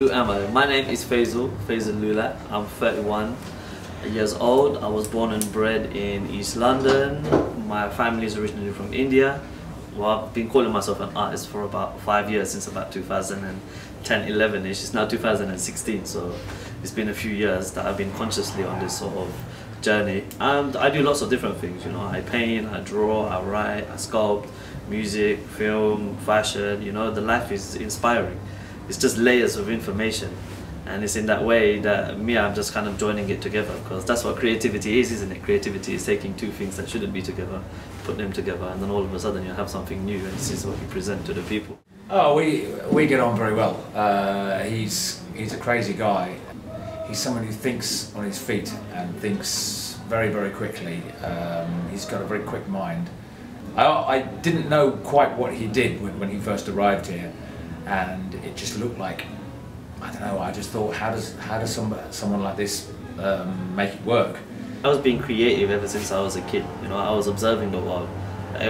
Who am I? My name is Faizal, Faizal Lulat. I'm 31 years old. I was born and bred in East London. My family is originally from India. Well, I've been calling myself an artist for about five years, since about 2010, 11-ish. It's now 2016, so it's been a few years that I've been consciously on this sort of journey. And I do lots of different things, you know. I paint, I draw, I write, I sculpt, music, film, fashion, you know. The life is inspiring it's just layers of information. And it's in that way that me I'm just kind of joining it together because that's what creativity is isn't it? Creativity is taking two things that shouldn't be together put them together and then all of a sudden you have something new and this is what you present to the people. Oh we we get on very well. Uh, he's he's a crazy guy. He's someone who thinks on his feet and thinks very very quickly. Um, he's got a very quick mind. I, I didn't know quite what he did when, when he first arrived here and it just looked like I don't know. I just thought, how does how does some, someone like this um, make it work? I was being creative ever since I was a kid. You know, I was observing the world.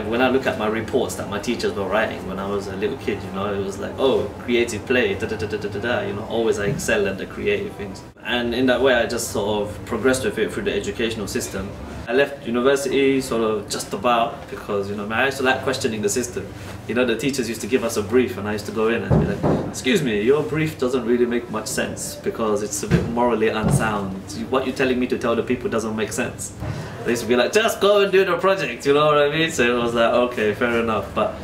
When I look at my reports that my teachers were writing when I was a little kid, you know, it was like, oh, creative play, da da da da da da. You know, always I excel at the creative things, and in that way, I just sort of progressed with it through the educational system. I left university sort of just about because you know I used to like questioning the system. You know the teachers used to give us a brief and I used to go in and be like, excuse me, your brief doesn't really make much sense because it's a bit morally unsound. What you're telling me to tell the people doesn't make sense. They used to be like, just go and do the project, you know what I mean? So it was like, okay, fair enough. But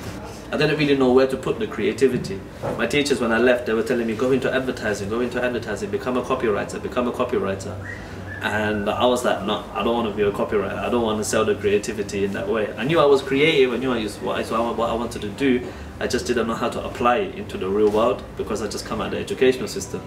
I didn't really know where to put the creativity. My teachers, when I left, they were telling me, go into advertising, go into advertising, become a copywriter, become a copywriter and I was like, no, I don't want to be a copywriter. I don't want to sell the creativity in that way. I knew I was creative. I knew I used what I, what I wanted to do. I just didn't know how to apply it into the real world because I just come out of the educational system.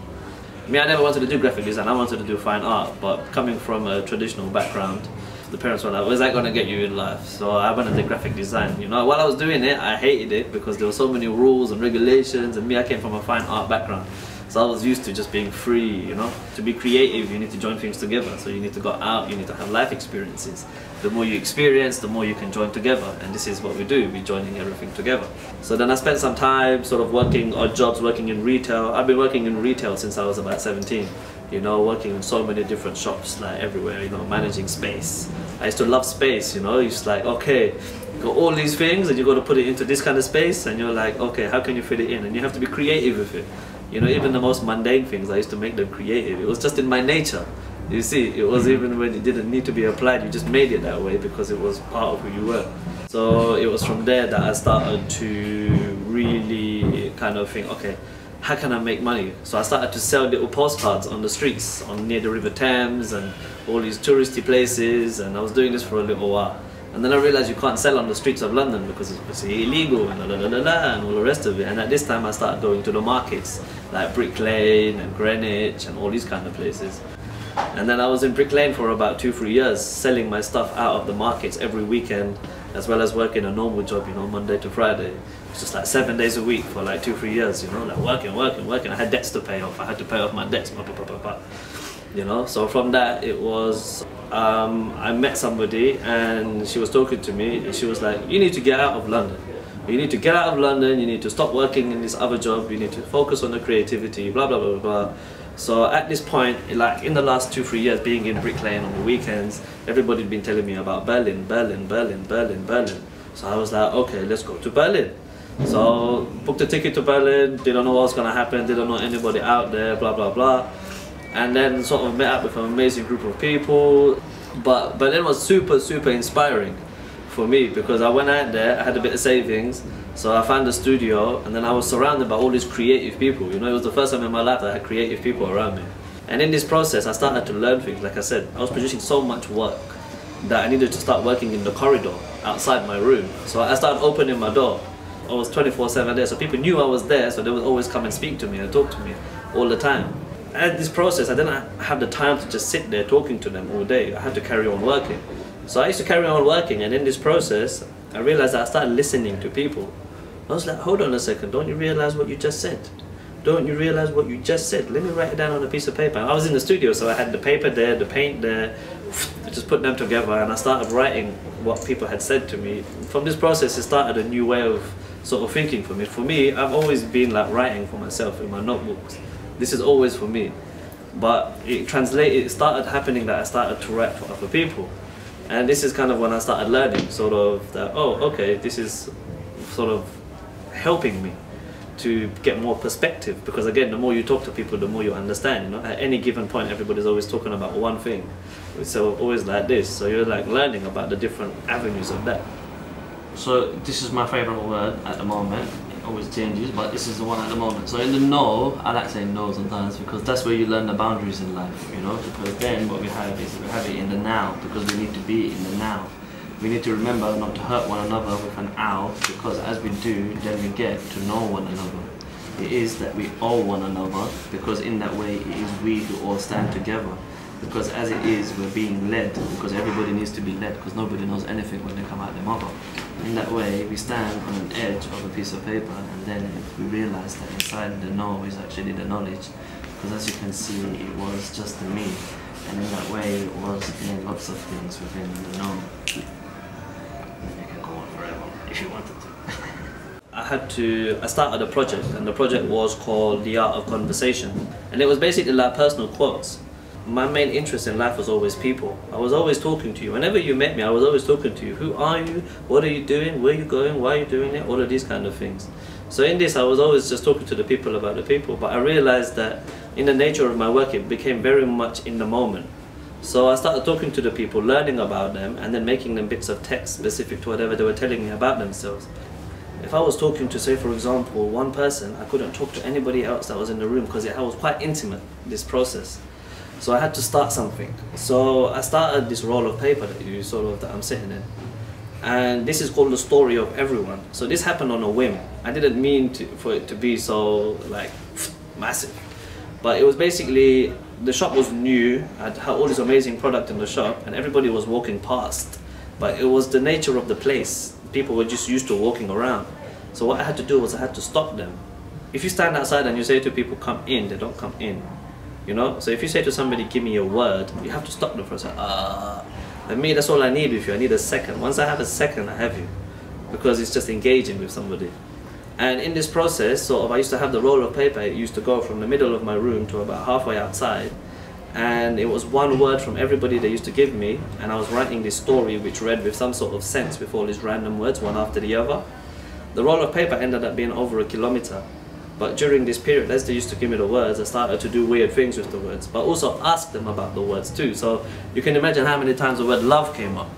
I mean, I never wanted to do graphic design. I wanted to do fine art, but coming from a traditional background, the parents were like, "Where's that gonna get you in life?" So I went into graphic design. You know, while I was doing it, I hated it because there were so many rules and regulations, and me, I came from a fine art background. So I was used to just being free, you know. To be creative, you need to join things together. So you need to go out, you need to have life experiences. The more you experience, the more you can join together. And this is what we do, we're joining everything together. So then I spent some time sort of working odd jobs, working in retail. I've been working in retail since I was about 17 you know, working in so many different shops, like everywhere, you know, managing space. I used to love space, you know, it's like, okay, you got all these things and you got to put it into this kind of space and you're like, okay, how can you fit it in? And you have to be creative with it. You know, even the most mundane things, I used to make them creative. It was just in my nature. You see, it was mm-hmm. even when it didn't need to be applied, you just made it that way because it was part of who you were. So it was from there that I started to really kind of think, okay, how can I make money? So I started to sell little postcards on the streets, on near the River Thames and all these touristy places, and I was doing this for a little while. And then I realized you can't sell on the streets of London because it's illegal and, la, la, la, and all the rest of it. And at this time I started going to the markets like Brick Lane and Greenwich and all these kind of places. And then I was in Brick Lane for about two, three years, selling my stuff out of the markets every weekend, as well as working a normal job, you know, Monday to Friday. It's just like seven days a week for like two, three years, you know, like working, working, working. I had debts to pay off. I had to pay off my debts, blah, blah, blah. You know. So from that, it was um, I met somebody and she was talking to me and she was like, you need to get out of London. You need to get out of London, you need to stop working in this other job, you need to focus on the creativity, blah, blah, blah, blah. So at this point, like in the last two, three years being in Brick Lane on the weekends, everybody had been telling me about Berlin, Berlin, Berlin, Berlin, Berlin. So I was like, okay, let's go to Berlin. So booked a ticket to Berlin, didn't know what was gonna happen, didn't know anybody out there, blah, blah, blah and then sort of met up with an amazing group of people. But Berlin was super, super inspiring for me because I went out there, I had a bit of savings, so I found a studio, and then I was surrounded by all these creative people. You know, it was the first time in my life I had creative people around me. And in this process, I started to learn things. Like I said, I was producing so much work that I needed to start working in the corridor outside my room. So I started opening my door. I was 24-7 there, so people knew I was there, so they would always come and speak to me and talk to me all the time at this process, I didn't have the time to just sit there talking to them all day. I had to carry on working. So I used to carry on working, and in this process, I realized I started listening to people. I was like, hold on a second, don't you realize what you just said? Don't you realize what you just said? Let me write it down on a piece of paper. I was in the studio, so I had the paper there, the paint there, I just put them together, and I started writing what people had said to me. From this process, it started a new way of sort of thinking for me. For me, I've always been like writing for myself in my notebooks This is always for me. But it translated, it started happening that I started to write for other people. And this is kind of when I started learning, sort of that, oh, okay, this is sort of helping me to get more perspective because again the more you talk to people the more you understand you know at any given point everybody's always talking about one thing so always like this so you're like learning about the different avenues of that So this is my favourite word at the moment. Always changes, but this is the one at the moment. So in the no, I like saying no sometimes because that's where you learn the boundaries in life, you know. Because then what we have is we have it in the now because we need to be in the now. We need to remember not to hurt one another with an ow because as we do, then we get to know one another. It is that we owe one another because in that way it is we who all stand together. Because as it is, we're being led because everybody needs to be led because nobody knows anything when they come out of their mother. In that way, we stand on an edge of a piece of paper and then we realize that inside the know is actually the knowledge. Because as you can see, it was just the me. And in that way, it was in lots of things within the know. You can go on forever if you wanted to. I had to, I started a project, and the project was called The Art of Conversation. And it was basically like personal quotes. My main interest in life was always people. I was always talking to you. Whenever you met me, I was always talking to you. Who are you? What are you doing? Where are you going? Why are you doing it? All of these kind of things. So in this, I was always just talking to the people about the people. But I realized that in the nature of my work, it became very much in the moment. So I started talking to the people, learning about them, and then making them bits of text specific to whatever they were telling me about themselves. If I was talking to, say, for example, one person, I couldn't talk to anybody else that was in the room because it was quite intimate, this process. So I had to start something. So I started this roll of paper that you sort of, that I'm sitting in. And this is called the story of everyone. So this happened on a whim. I didn't mean to, for it to be so, like, massive. But it was basically, the shop was new, I had all this amazing product in the shop, and everybody was walking past. But it was the nature of the place. People were just used to walking around. So what I had to do was I had to stop them. If you stand outside and you say to people, come in, they don't come in. You know? So if you say to somebody, give me your word, you have to stop them for a second. Ah. And me, that's all I need with you. I need a second. Once I have a second, I have you. Because it's just engaging with somebody. And in this process, sort of, I used to have the roll of paper. It used to go from the middle of my room to about halfway outside. And it was one word from everybody they used to give me. And I was writing this story which read with some sort of sense with all these random words, one after the other. The roll of paper ended up being over a kilometer. But during this period, as they used to give me the words, I started to do weird things with the words, but also ask them about the words too. So you can imagine how many times the word love came up.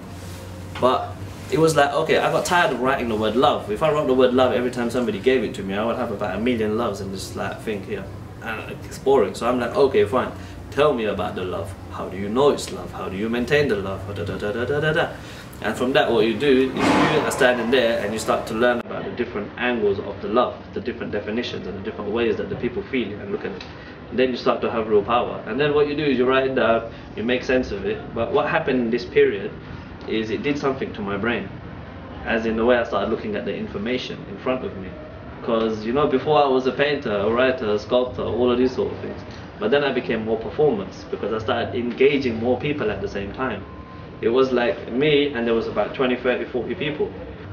But it was like, okay, I got tired of writing the word love. If I wrote the word love every time somebody gave it to me, I would have about a million loves in this like thing here. And it's boring. So I'm like, okay, fine. Tell me about the love. How do you know it's love? How do you maintain the love? Da, da, da, da, da, da. And from that, what you do is you are standing there and you start to learn different angles of the love, the different definitions and the different ways that the people feel and look at it. And then you start to have real power. And then what you do is you write it down, you make sense of it. But what happened in this period is it did something to my brain. As in the way I started looking at the information in front of me. Because, you know, before I was a painter, a writer, a sculptor, all of these sort of things. But then I became more performance because I started engaging more people at the same time. It was like me and there was about 20, 30, 40 people.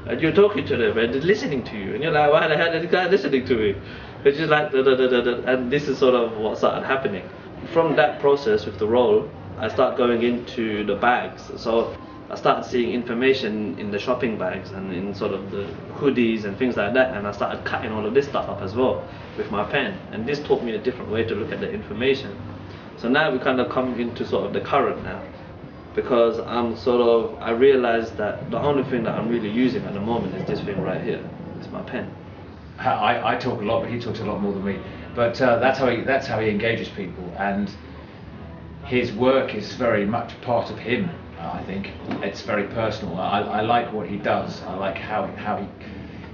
And you're talking to them and they're listening to you. And you're like, why the hell is this guy listening to me? It's just like, and this is sort of what started happening. From that process with the role, I start going into the bags. So I started seeing information in the shopping bags and in sort of the hoodies and things like that. And I started cutting all of this stuff up as well with my pen. And this taught me a different way to look at the information. So now we kind of come into sort of the current now because I'm sort of I realized that the only thing that I'm really using at the moment is this thing right here. It's my pen. I, I talk a lot, but he talks a lot more than me. But uh, that's how he that's how he engages people, and his work is very much part of him. I think it's very personal. I, I like what he does. I like how how he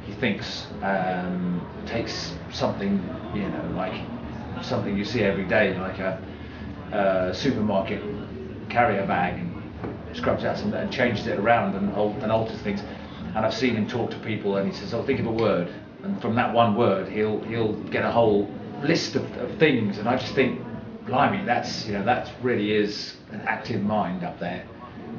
he thinks. Um, takes something you know like something you see every day, like a, a supermarket carrier bag, scrubs out some and changes it around and, and alters things. And I've seen him talk to people, and he says, "I'll think of a word," and from that one word, he'll he'll get a whole list of, of things. And I just think, blimey, that's you know that really is an active mind up there.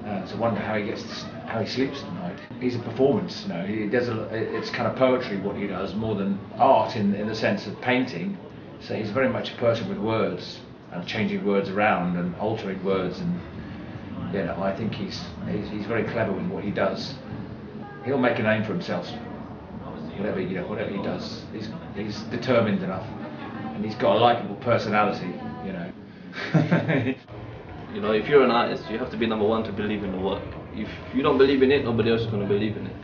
Uh, so I wonder how he gets to, how he sleeps at night. He's a performance, you know. He does a, it's kind of poetry what he does more than art in in the sense of painting. So he's very much a person with words and changing words around and altering words and you know, I think he's, he's he's very clever in what he does. He'll make a name for himself. Whatever you know, whatever he does, he's he's determined enough, and he's got a likable personality. You know. You know, if you're an artist, you have to be number one to believe in the work. If you don't believe in it, nobody else is going to believe in it.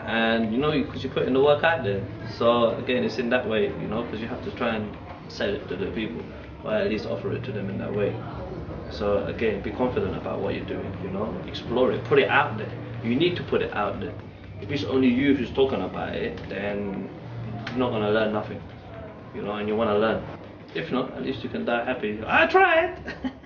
And you know, because you put in the work out there. So again, it's in that way, you know, because you have to try and sell it to the people, or at least offer it to them in that way. So again, be confident about what you're doing, you know, explore it, put it out there. You need to put it out there. If it's only you who's talking about it, then you're not gonna learn nothing, you know, and you wanna learn. If not, at least you can die happy. I tried.